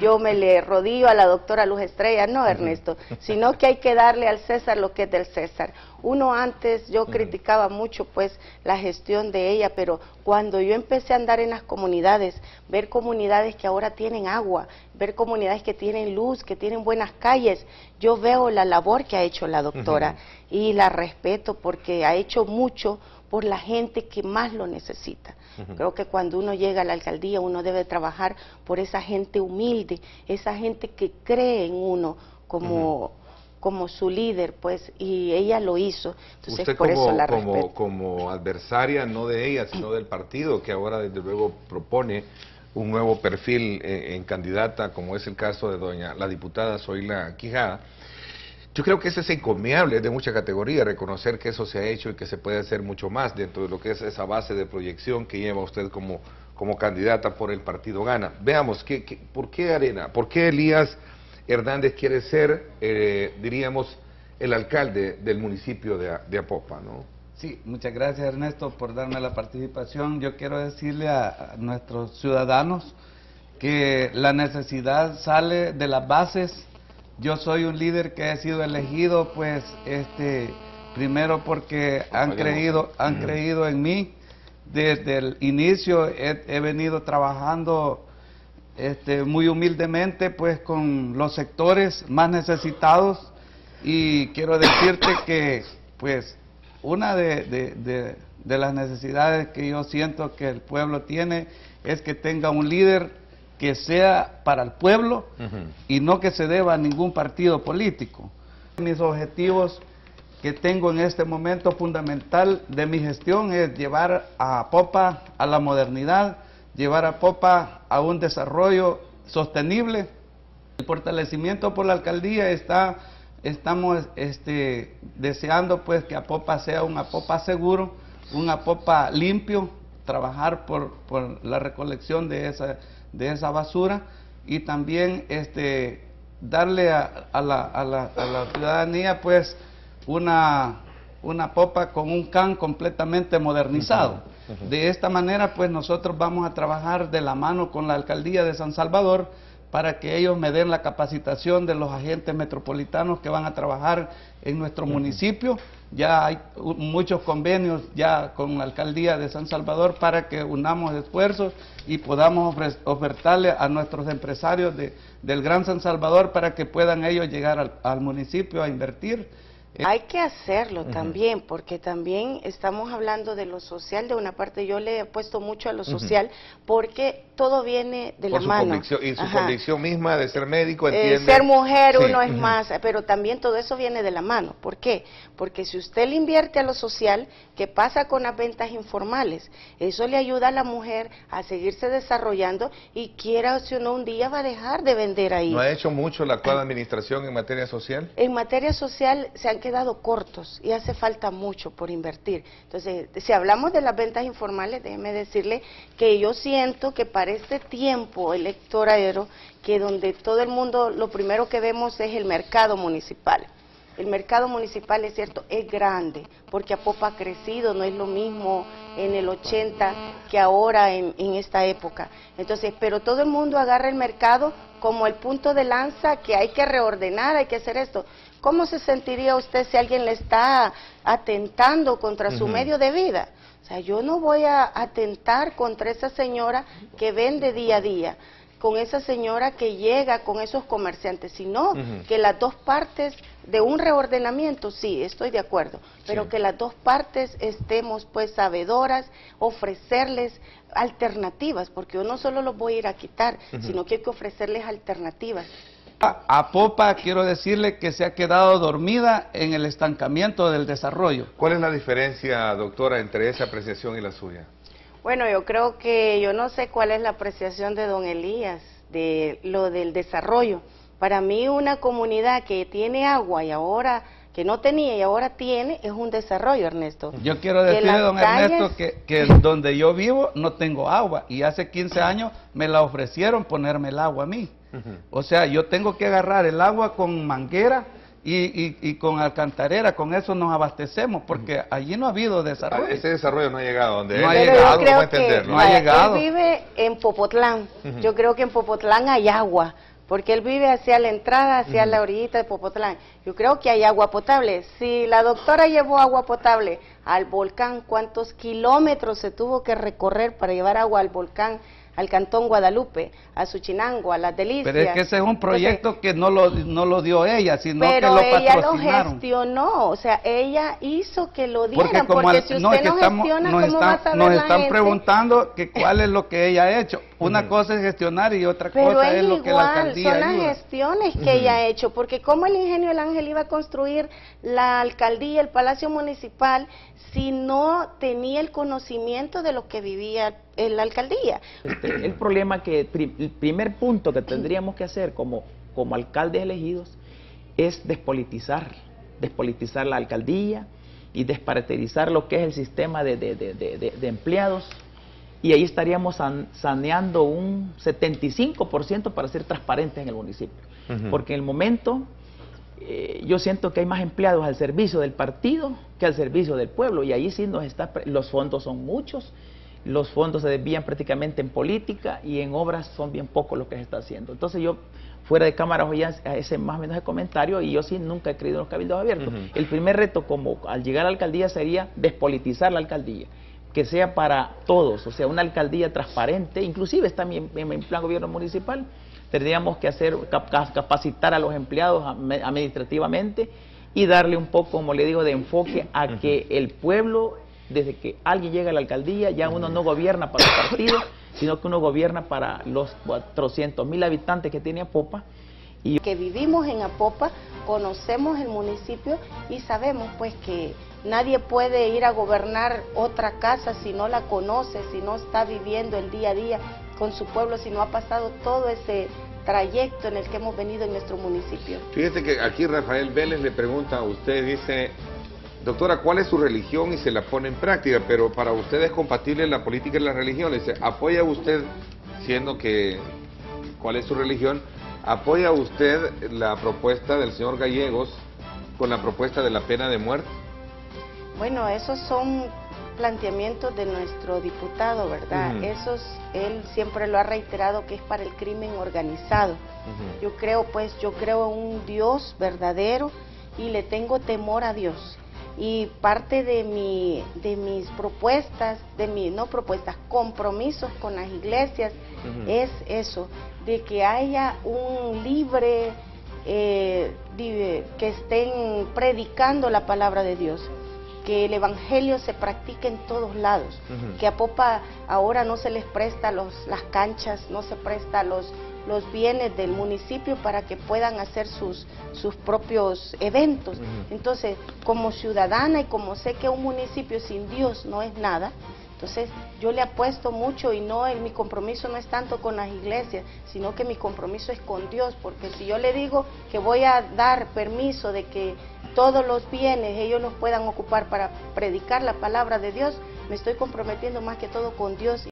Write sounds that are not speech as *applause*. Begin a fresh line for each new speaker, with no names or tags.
yo me le rodillo a la doctora Luz Estrella, no Ernesto, sino que hay que darle al César lo que es del César. Uno antes, yo criticaba mucho pues la gestión de ella, pero cuando yo empecé a andar en las comunidades, ver comunidades que ahora tienen agua, ver comunidades que tienen luz, que tienen buenas calles, yo veo la labor que ha hecho la doctora y la respeto porque ha hecho mucho por la gente que más lo necesita. Creo que cuando uno llega a la alcaldía uno debe trabajar por esa gente humilde, esa gente que cree en uno como, como su líder, pues, y ella lo hizo. Entonces,
Usted
por
como,
eso la
como, como adversaria, no de ella, sino del partido, que ahora desde luego propone un nuevo perfil eh, en candidata, como es el caso de doña la diputada Zoila Quijada, yo creo que eso es encomiable, es de mucha categoría, reconocer que eso se ha hecho y que se puede hacer mucho más dentro de lo que es esa base de proyección que lleva usted como, como candidata por el partido Gana. Veamos, ¿qué, qué- por qué Arena? ¿Por qué Elías Hernández quiere ser, eh, diríamos, el alcalde del municipio de, Apopa, ¿no?
Sí, muchas gracias Ernesto por darme la participación. Yo quiero decirle a nuestros ciudadanos que la necesidad sale de las bases. Yo soy un líder que he sido elegido, pues, este, primero porque han creído, han creído en mí. Desde el inicio he, he venido trabajando este, muy humildemente, pues, con los sectores más necesitados. Y quiero decirte *coughs* que, pues, una de, de- de- de las necesidades que yo siento que el pueblo tiene es que tenga un líder que sea para el pueblo y no que se deba a ningún partido político. Mis objetivos que tengo en este momento fundamental de mi gestión es llevar a Popa a la modernidad, llevar a Popa a un desarrollo sostenible. El fortalecimiento por la alcaldía está, estamos este, deseando pues que Apopa sea un Apopa seguro, un Apopa limpio, trabajar por, por la recolección de esa, de esa basura y también este, darle a, a la, a la- a la ciudadanía pues una, una popa con un can completamente modernizado. De esta manera, pues nosotros vamos a trabajar de la mano con la alcaldía de San Salvador para que ellos me den la capacitación de los agentes metropolitanos que van a trabajar en nuestro municipio. Ya hay muchos convenios ya con la alcaldía de San Salvador para que unamos esfuerzos y podamos ofertarle a nuestros empresarios de- del Gran San Salvador para que puedan ellos llegar al, al municipio a invertir.
Hay que hacerlo también, porque también estamos hablando de lo social de una parte. Yo le he puesto mucho a lo social porque todo viene de
por
la mano.
convicción, y su
Ajá.
convicción misma de ser médico,
Eh,
entiende.
ser mujer
Sí.
uno es más, pero también todo eso viene de la mano. ¿Por qué? Porque si usted le invierte a lo social, ¿qué pasa con las ventas informales? Eso le ayuda a la mujer a seguirse desarrollando y quiera o si no un día va a dejar de vender ahí.
¿No ha hecho mucho la actual administración en materia social?
En materia social se han quedado cortos y hace falta mucho por invertir. Entonces, si hablamos de las ventas informales, déjeme decirle que yo siento que para este tiempo electorero, que donde todo el mundo lo primero que vemos es el mercado municipal. El mercado municipal es cierto, es grande, porque Apopa ha crecido, no es lo mismo en el 80 que ahora en esta época. Entonces, pero todo el mundo agarra el mercado como el punto de lanza que hay que reordenar, hay que hacer esto. ¿Cómo se sentiría usted si alguien le está atentando contra su medio de vida? O sea, yo no voy a atentar contra esa señora que vende día a día, con esa señora que llega con esos comerciantes, sino que las dos partes de un reordenamiento, sí, estoy de acuerdo, pero
Sí.
que las dos partes estemos pues sabedoras, ofrecerles alternativas, porque yo no solo los voy a ir a quitar, sino que hay que ofrecerles alternativas.
A a Popa quiero decirle que se ha quedado dormida en el estancamiento del desarrollo.
¿Cuál es la diferencia, doctora, entre esa apreciación y la suya?
Bueno, yo creo que yo no sé cuál es la apreciación de don Elías de lo del desarrollo. Para mí una comunidad que tiene agua y ahora que no tenía y ahora tiene es un desarrollo, Ernesto.
Yo quiero decirle, don
calles-
Ernesto, que, que *laughs* donde yo vivo no tengo agua y hace 15 años me la ofrecieron ponerme el agua a mí. O sea, yo tengo que agarrar el agua con manguera y, y- y con alcantarera, con eso nos abastecemos, porque allí no ha habido desarrollo.
Ese desarrollo no ha llegado donde
No
él
ha llegado. No ha llegado.
él vive en Popotlán. Yo creo que en Popotlán hay agua. Porque él vive hacia la entrada, hacia la orillita de Popotlán. Yo creo que hay agua potable. Si la doctora llevó agua potable al volcán, ¿cuántos kilómetros se tuvo que recorrer para llevar agua al volcán? al Cantón Guadalupe, a Suchinango, a Las Delicias.
Pero es que ese es un proyecto que no lo, no lo dio ella, sino que lo
ella lo gestionó, o sea, ella hizo que lo dieran, porque, si usted no, gestiona,
nos ¿cómo va a saber Nos están preguntando que cuál es lo que ella ha hecho. Una cosa es gestionar y otra cosa es, lo que la alcaldía
son las gestiones que ella ha hecho, porque como el ingenio del Ángel iba a construir la alcaldía, el palacio municipal, si no tenía el conocimiento de lo que vivía en la alcaldía.
Este, el problema que el primer punto que tendríamos que hacer como, como alcaldes elegidos es despolitizar, despolitizar la alcaldía y desparterizar lo que es el sistema de, de empleados y ahí estaríamos saneando un 75% para ser transparentes en el municipio. Porque en el momento eh, yo siento que hay más empleados al servicio del partido que al servicio del pueblo y ahí sí nos está, los fondos son muchos, los fondos se desvían prácticamente en política y en obras son bien poco lo que se está haciendo. Entonces yo fuera de cámara oía ese más o menos de comentario y yo sí nunca he creído en los cabildos abiertos. El primer reto como al llegar a la alcaldía sería despolitizar la alcaldía que sea para todos, o sea, una alcaldía transparente, inclusive está en, en plan gobierno municipal, tendríamos que hacer capacitar a los empleados administrativamente y darle un poco, como le digo, de enfoque a que el pueblo, desde que alguien llega a la alcaldía, ya uno no gobierna para los partidos, sino que uno gobierna para los 400 mil habitantes que tiene Apopa.
Y... Que vivimos en Apopa, conocemos el municipio y sabemos pues que Nadie puede ir a gobernar otra casa si no la conoce, si no está viviendo el día a día con su pueblo, si no ha pasado todo ese trayecto en el que hemos venido en nuestro municipio.
Fíjese que aquí Rafael Vélez le pregunta a usted, dice, doctora, ¿cuál es su religión? Y se la pone en práctica, pero para usted es compatible la política y la religión. dice, ¿apoya usted, siendo que, cuál es su religión? ¿Apoya usted la propuesta del señor Gallegos con la propuesta de la pena de muerte?
Bueno, esos son planteamientos de nuestro diputado, ¿verdad? Esos, él siempre lo ha reiterado que es para el crimen organizado. Yo creo, pues, yo creo en un Dios verdadero y le tengo temor a Dios. Y parte de, mi, de mis propuestas, de mis, no propuestas, compromisos con las iglesias es eso, de que haya un libre, eh, que estén predicando la palabra de Dios que el Evangelio se practique en todos lados, que a Popa ahora no se les presta los, las canchas, no se presta los, los bienes del municipio para que puedan hacer sus, sus propios eventos. Entonces, como ciudadana y como sé que un municipio sin Dios no es nada, entonces yo le apuesto mucho y no, mi compromiso no es tanto con las iglesias, sino que mi compromiso es con Dios, porque si yo le digo que voy a dar permiso de que todos los bienes ellos los puedan ocupar para predicar la palabra de Dios, me estoy comprometiendo más que todo con Dios.